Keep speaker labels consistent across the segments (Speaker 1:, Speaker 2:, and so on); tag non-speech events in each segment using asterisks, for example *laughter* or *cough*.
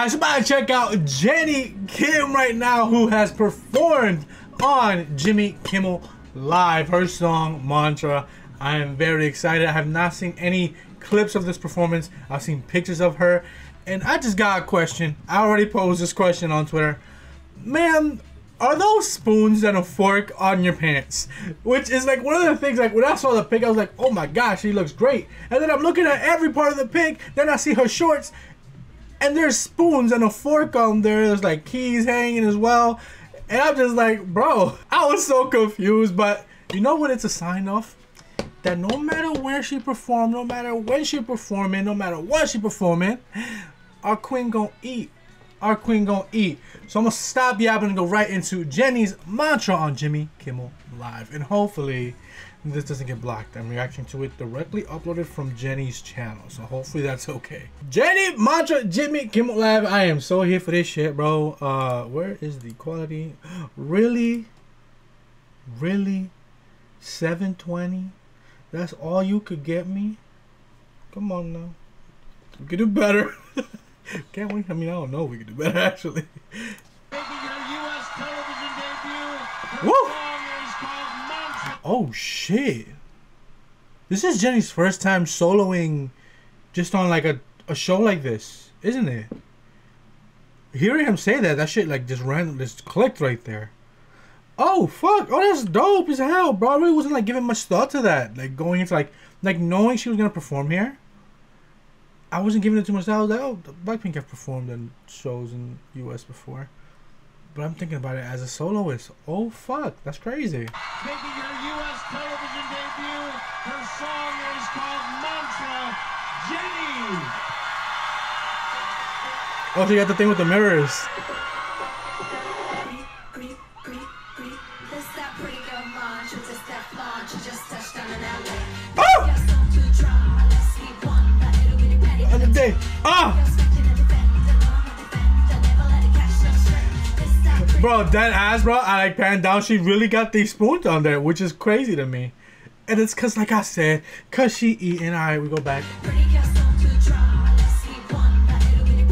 Speaker 1: I was about to check out Jennie Kim right now, who has performed on Jimmy Kimmel Live, her song Mantra. I am very excited. I have not seen any clips of this performance. I've seen pictures of her. And I just got a question. I already posed this question on Twitter. Ma'am, are those spoons and a fork on your pants? Which is like one of the things, like when I saw the pic, I was like, oh my gosh, she looks great. And then I'm looking at every part of the pic, then I see her shorts, and there's spoons and a fork on there. There's like keys hanging as well. And I'm just like, bro, *laughs* I was so confused. But you know what it's a sign of? That no matter where she performed, no matter when she performing, no matter what she performing, our queen gonna eat. Our queen gonna eat. So I'm gonna stop yapping and go right into Jennie's mantra on Jimmy Kimmel Live. And hopefully this doesn't get blocked. I'm reacting to it directly uploaded from Jennie's channel. So hopefully that's okay. Jennie mantra Jimmy Kimmel Live. I am so here for this shit, bro. Uh where is the quality? Really? Really? 720? That's all you could get me? Come on now. We could do better. *laughs* Can't we? I mean, I don't know. We could do better, *laughs* actually. Woo! Oh, shit. This is Jennie's first time soloing just on, like, a, a show like this, isn't it? Hearing him say that, that shit, like, just random, just clicked right there. Oh, fuck. Oh, that's dope as hell, bro. I really wasn't, like, giving much thought to that. Like, going into, like, like, knowing she was gonna perform here. I wasn't giving it too much thought. I was like, oh, Blackpink have performed in shows in U.S. before. But I'm thinking about it as a soloist. Oh, fuck. That's crazy. Oh, she got the thing with the mirrors. Other day. Ah! Bro, that ass, bro, I like pan down. She really got these spoons on there, which is crazy to me. And it's cause, like I said, cause she eating. All right, we go back.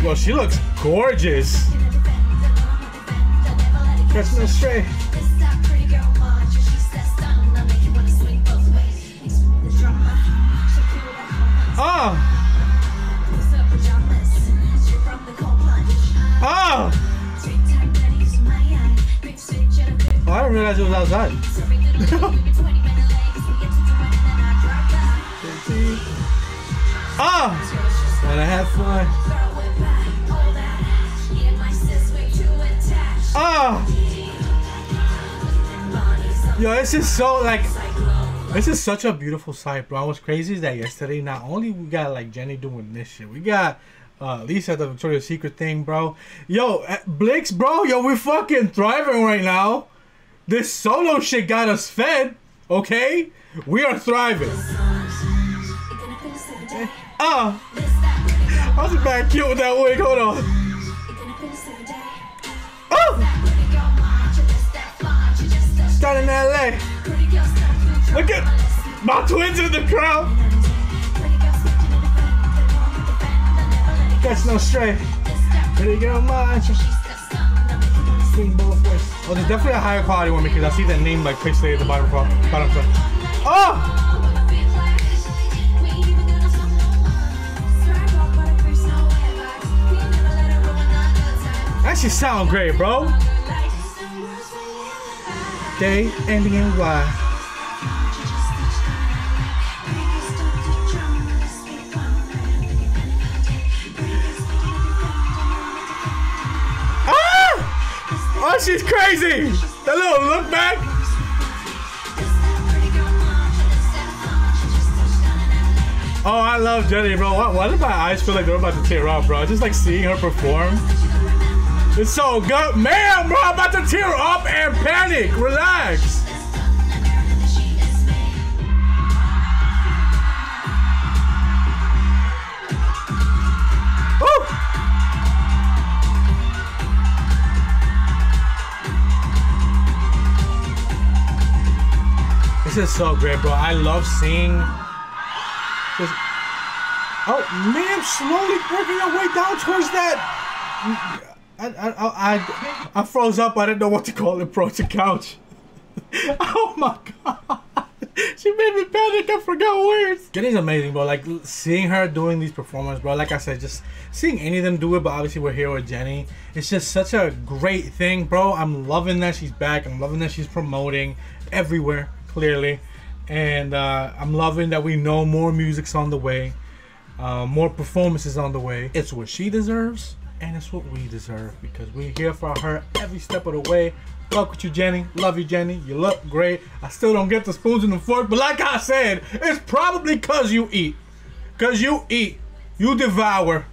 Speaker 1: Well, she looks gorgeous. Catch no stray. Oh! Oh, I didn't realize it was outside. *laughs* oh! And I have fun. Oh! Yo, this is so like this is such a beautiful sight, bro. What's crazy is that yesterday, not only we got like Jennie doing this shit, we got uh Lisa the Victoria's Secret thing, bro. Yo, uh, Blinks, bro, yo, we're fucking thriving right now. This solo shit got us fed, okay? We are thriving. Ah, I was back cute with that wig. Hold on. Oh, starting in LA. Look at my twins in the crowd. That's no stray. Pretty girl, my. Oh, there's definitely a higher quality one because I see that name like pixelated at the bottom, bottom. Oh! That should sound great, bro. Day ending in Y. Ah! Oh, she's crazy! That little look back. Oh, I love Jennie, bro. Why, why do my eyes feel like they're about to tear up, bro? Just like seeing her perform. It's so good. Man, bro, I'm about to tear up and panic. Relax. Woo! This is so great, bro. I love seeing. Oh, man, slowly working our way down towards that. I, I, I, I, froze up. I didn't know what to call it, bro. A couch. *laughs* oh my god. She made me panic. I forgot words. Jennie's amazing, bro. Like seeing her doing these performances, bro. Like I said, just seeing any of them do it, but obviously we're here with Jennie. It's just such a great thing, bro. I'm loving that she's back. I'm loving that she's promoting everywhere, clearly. And uh, I'm loving that we know more music's on the way. Uh, more performances on the way. It's what she deserves, and it's what we deserve because we're here for her every step of the way. Fuck with you, Jennie. Love you, Jennie. You look great. I still don't get the spoons and the fork, but like I said, it's probably because you eat. Because you eat. You devour.